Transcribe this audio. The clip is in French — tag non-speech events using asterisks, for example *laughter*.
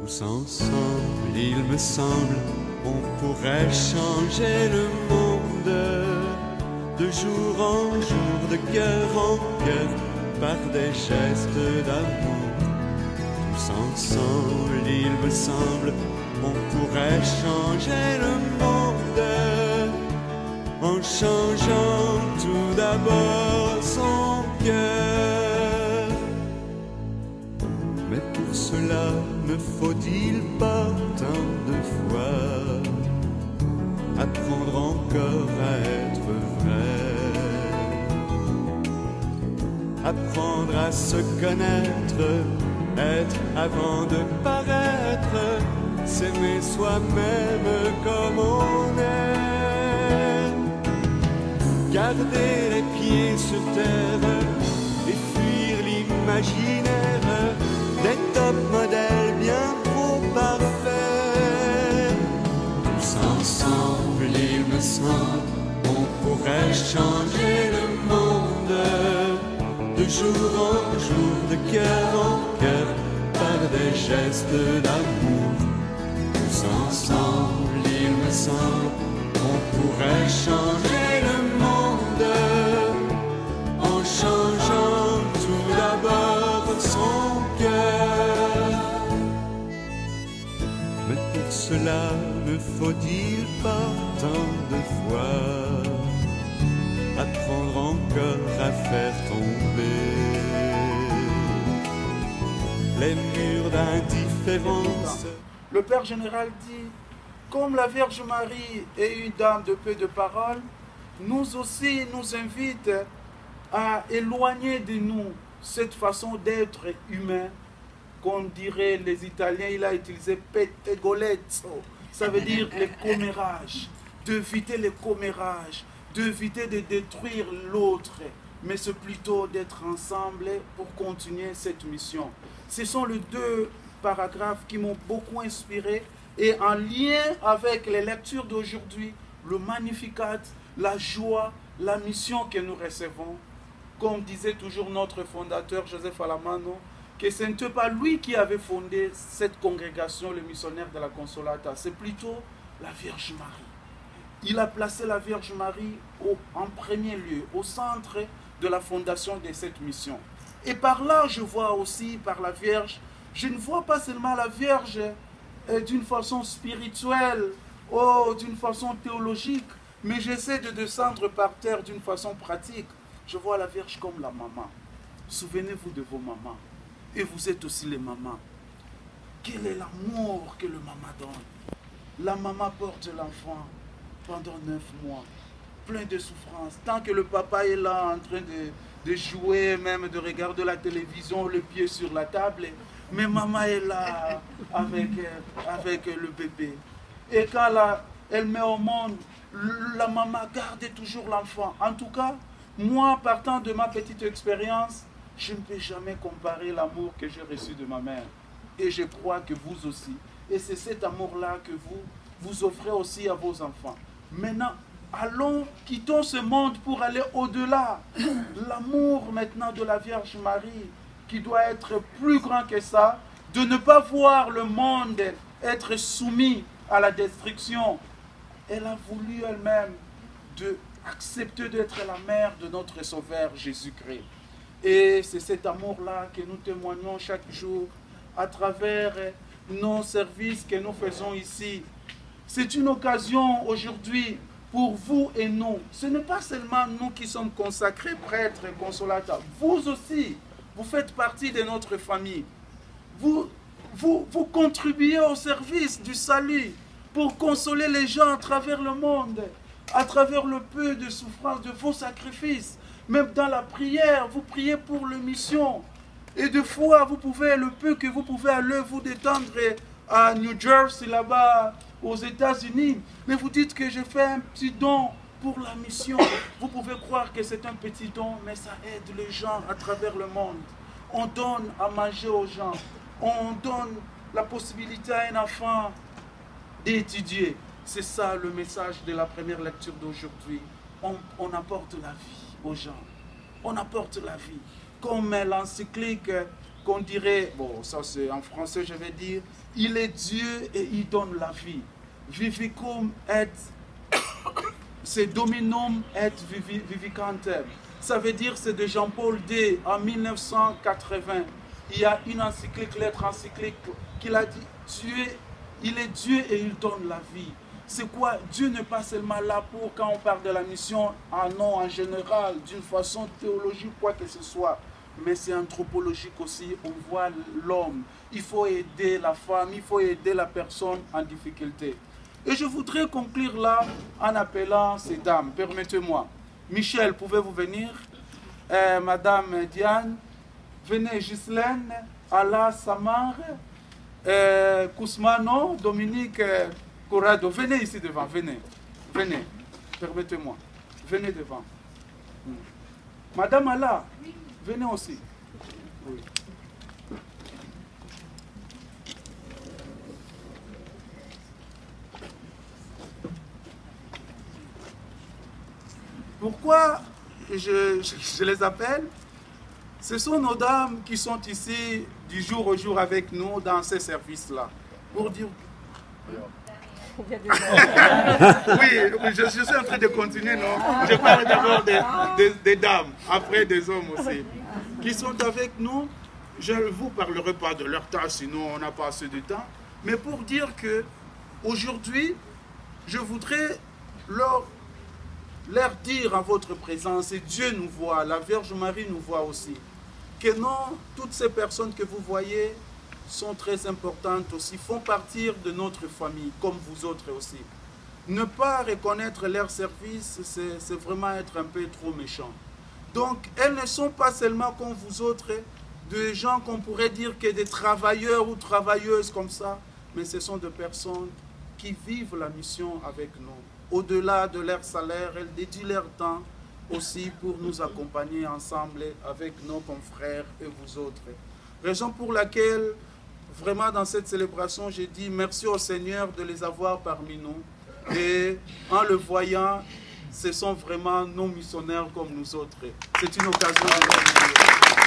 Tous ensemble, il me semble, on pourrait changer le monde de jour en jour, de cœur en cœur, par des gestes d'amour. Tous ensemble, il me semble, on pourrait changer le monde en changeant tout d'abord son cœur. Faut-il pas tant de fois apprendre encore à être vrai, apprendre à se connaître, être avant de paraître, s'aimer soi-même comme on est, garder les pieds sur terre et fuir l'imaginaire des top modèles bien on pourrait changer le monde de jour en jour, de cœur en cœur, par des gestes d'amour. Tous ensemble, il me semble, on pourrait changer cela, ne faut-il pas tant de fois. Apprendre encore à faire tomber les murs d'indifférence. Le Père général dit, comme la Vierge Marie est une dame de peu de parole, nous aussi nous invite à éloigner de nous cette façon d'être humain, qu'on dirait les Italiens, il a utilisé pettegolezzo, ça veut dire les commérages, d'éviter les commérages, d'éviter de détruire l'autre, mais c'est plutôt d'être ensemble pour continuer cette mission. Ce sont les deux paragraphes qui m'ont beaucoup inspiré et en lien avec les lectures d'aujourd'hui, le Magnificat, la joie, la mission que nous recevons. Comme disait toujours notre fondateur Joseph Alamano, que ce n'était pas lui qui avait fondé cette congrégation, le missionnaire de la Consolata, c'est plutôt la Vierge Marie. Il a placé la Vierge Marie en premier lieu, au centre de la fondation de cette mission. Et par là, je vois aussi, par la Vierge, je ne vois pas seulement la Vierge euh, d'une façon spirituelle ou d'une façon théologique, mais j'essaie de descendre par terre d'une façon pratique. Je vois la Vierge comme la maman. Souvenez-vous de vos mamans. Et vous êtes aussi les mamans. Quel est l'amour que le maman donne? La maman porte l'enfant pendant neuf mois, plein de souffrance. Tant que le papa est là en train de, de jouer, même de regarder la télévision, le pied sur la table, mais maman est là avec, avec le bébé. Et quand la, elle met au monde, la maman garde toujours l'enfant. En tout cas, moi, partant de ma petite expérience, je ne peux jamais comparer l'amour que j'ai reçu de ma mère. Et je crois que vous aussi. Et c'est cet amour-là que vous, vous offrez aussi à vos enfants. Maintenant, allons, quittons ce monde pour aller au-delà. L'amour maintenant de la Vierge Marie, qui doit être plus grand que ça, de ne pas voir le monde être soumis à la destruction. Elle a voulu elle-même accepter d'être la mère de notre Sauveur Jésus-Christ. Et c'est cet amour-là que nous témoignons chaque jour à travers nos services que nous faisons ici. C'est une occasion aujourd'hui pour vous et nous. Ce n'est pas seulement nous qui sommes consacrés, prêtres et consolateurs. Vous aussi, vous faites partie de notre famille. Vous, vous, vous contribuez au service du salut pour consoler les gens à travers le monde, à travers le peu de souffrance de vos sacrifices. Même dans la prière, vous priez pour la mission. Et de fois, vous pouvez, le peu que vous pouvez aller vous détendre à New Jersey, là-bas, aux États-Unis. Mais vous dites que je fais un petit don pour la mission. Vous pouvez croire que c'est un petit don, mais ça aide les gens à travers le monde. On donne à manger aux gens. On donne la possibilité à un enfant d'étudier. C'est ça le message de la première lecture d'aujourd'hui. On, apporte la vie aux gens. On apporte la vie. Comme l'encyclique qu'on dirait, bon, ça c'est en français, je vais dire, il est Dieu et il donne la vie. Vivicum et *coughs* c'est dominum et vivi, vivicantem. Ça veut dire, c'est de Jean-Paul D. en 1980. Il y a une encyclique, lettre encyclique, qu'il a dit Dieu, il est Dieu et il donne la vie. C'est quoi? Dieu n'est pas seulement là pour, quand on parle de la mission, en nom en général, d'une façon théologique, quoi que ce soit mais c'est anthropologique aussi. On voit l'homme. Il faut aider la femme, il faut aider la personne en difficulté. Et je voudrais conclure là en appelant ces dames. Permettez-moi. Michel, pouvez-vous venir? Euh, Madame Diane, venez. Ghislaine, Ala Samar, euh, Kousmano, Dominique euh, Corrado. Venez ici devant, venez. Venez. Permettez-moi. Venez devant. Hmm. Madame Ala, venez aussi. Pourquoi je, je, les appelle? Ce sont nos dames qui sont ici du jour au jour avec nous dans ces services-là. Pour dire... *laughs* oui, je, suis en train de continuer, non? Je parle d'abord des, des, dames, après des hommes aussi, qui sont avec nous. Je ne vous parlerai pas de leur tâche, sinon on n'a pas assez de temps. Mais pour dire que aujourd'hui, je voudrais leur leur dire en votre présence, et Dieu nous voit, la Vierge Marie nous voit aussi, que non, toutes ces personnes que vous voyez sont très importantes aussi, font partir de notre famille, comme vous autres aussi. Ne pas reconnaître leur service, c'est vraiment être un peu trop méchant. Donc, elles ne sont pas seulement comme vous autres, des gens qu'on pourrait dire que des travailleurs ou travailleuses comme ça, mais ce sont des personnes qui vivent la mission avec nous au-delà de leur salaire, elles dédient leur temps aussi pour nous accompagner ensemble avec nos confrères et vous autres. Raison pour laquelle, vraiment dans cette célébration, j'ai dit merci au Seigneur de les avoir parmi nous. Et en le voyant, ce sont vraiment nos missionnaires comme nous autres. C'est une occasion de